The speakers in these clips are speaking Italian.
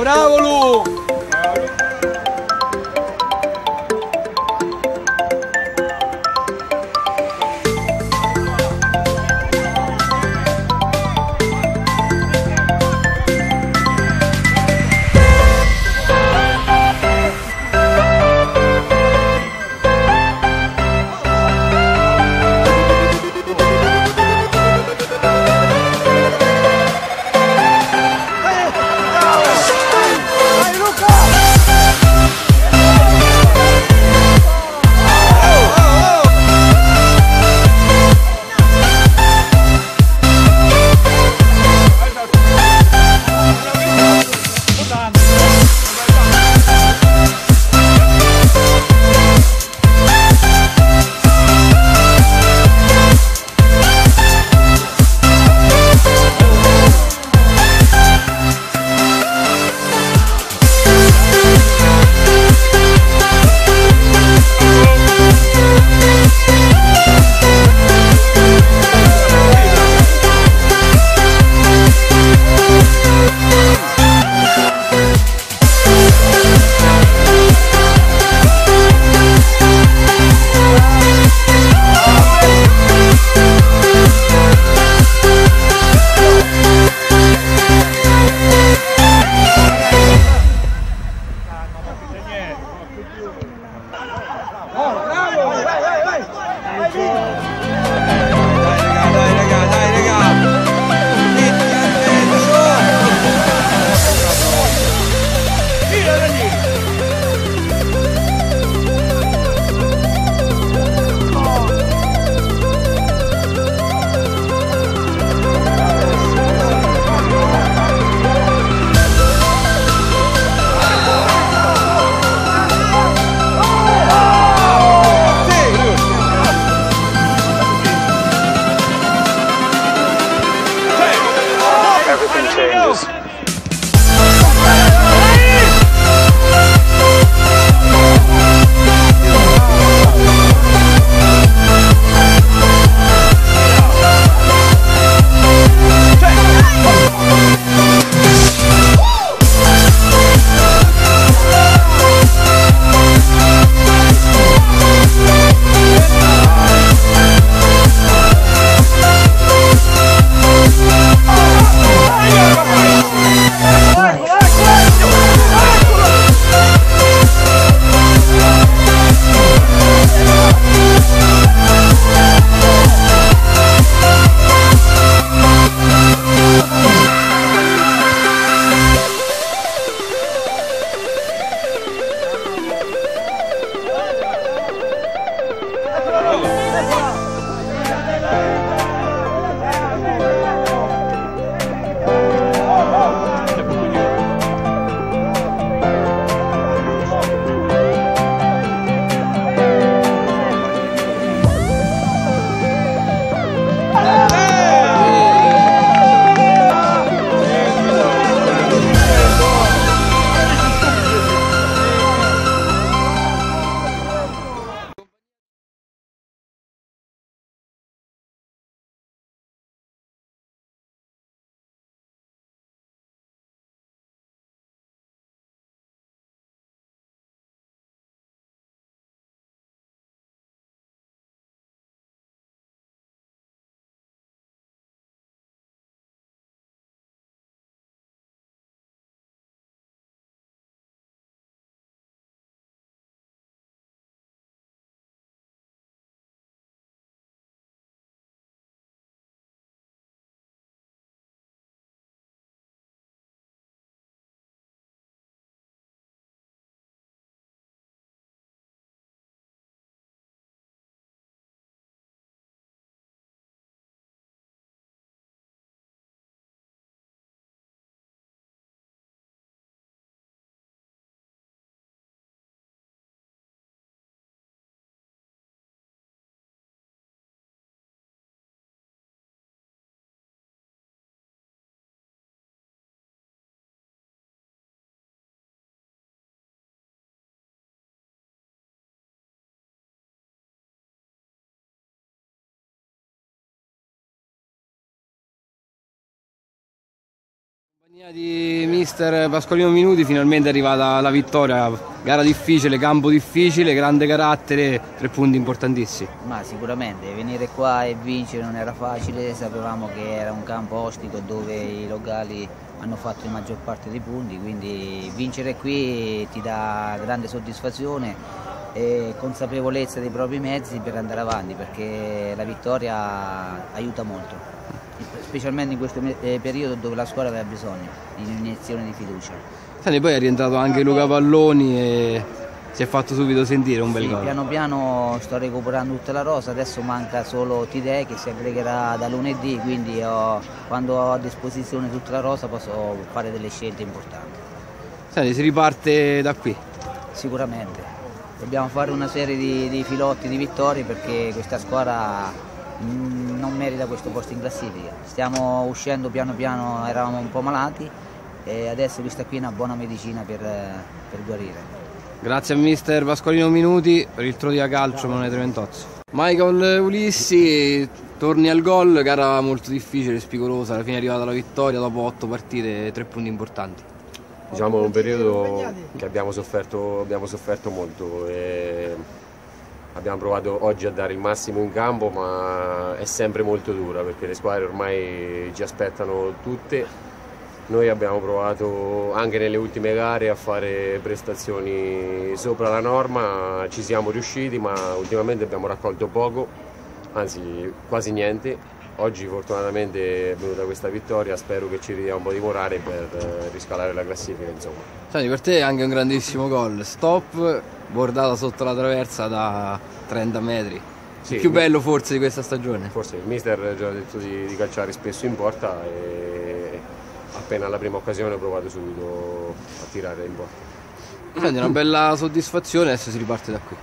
bravo Di mister Pasqualino Minuti finalmente è arrivata la vittoria, gara difficile, campo difficile, grande carattere, tre punti importantissimi. Ma sicuramente venire qua e vincere non era facile, sapevamo che era un campo ostico dove i locali hanno fatto la maggior parte dei punti, quindi vincere qui ti dà grande soddisfazione e consapevolezza dei propri mezzi per andare avanti perché la vittoria aiuta molto specialmente in questo eh, periodo dove la squadra aveva bisogno di un'iniezione di fiducia. Senti, poi è rientrato anche Luca Palloni e si è fatto subito sentire un bel sì, gol. Piano piano sto recuperando tutta la rosa, adesso manca solo Tide che si aggregherà da lunedì, quindi ho, quando ho a disposizione tutta la rosa posso fare delle scelte importanti. Senti, si riparte da qui? Sicuramente, dobbiamo fare una serie di, di filotti di vittorie perché questa squadra non merita questo posto in classifica. Stiamo uscendo piano piano, eravamo un po' malati e adesso questa qui è una buona medicina per, per guarire. Grazie a mister Pasqualino Minuti per il Trodia Calcio Monete Ventozzo. Michael Ulissi, torni al gol, gara molto difficile, spigolosa, alla fine è arrivata la vittoria dopo otto partite, tre punti importanti. Diciamo è un periodo che abbiamo sofferto, abbiamo sofferto molto. E Abbiamo provato oggi a dare il massimo in campo, ma è sempre molto dura perché le squadre ormai ci aspettano tutte. Noi abbiamo provato anche nelle ultime gare a fare prestazioni sopra la norma, ci siamo riusciti, ma ultimamente abbiamo raccolto poco, anzi quasi niente. Oggi fortunatamente è venuta questa vittoria, spero che ci dia un po' di morale per eh, riscalare la classifica. Insomma. Senti, per te è anche un grandissimo gol, stop bordata sotto la traversa da 30 metri. Sì, il più bello forse di questa stagione. Forse il mister ci ha detto di, di, calciare spesso in porta e appena alla prima occasione ho provato subito a tirare in porta. Quindi una bella soddisfazione, adesso si riparte da qui.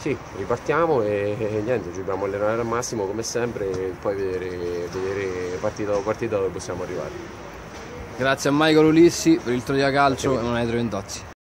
Sì, ripartiamo e, e niente, ci dobbiamo allenare al massimo come sempre e poi vedere, vedere partita dopo partita dove possiamo arrivare. Grazie a Michael Ulissi per il Troia Calcio e non ai Ventozzi.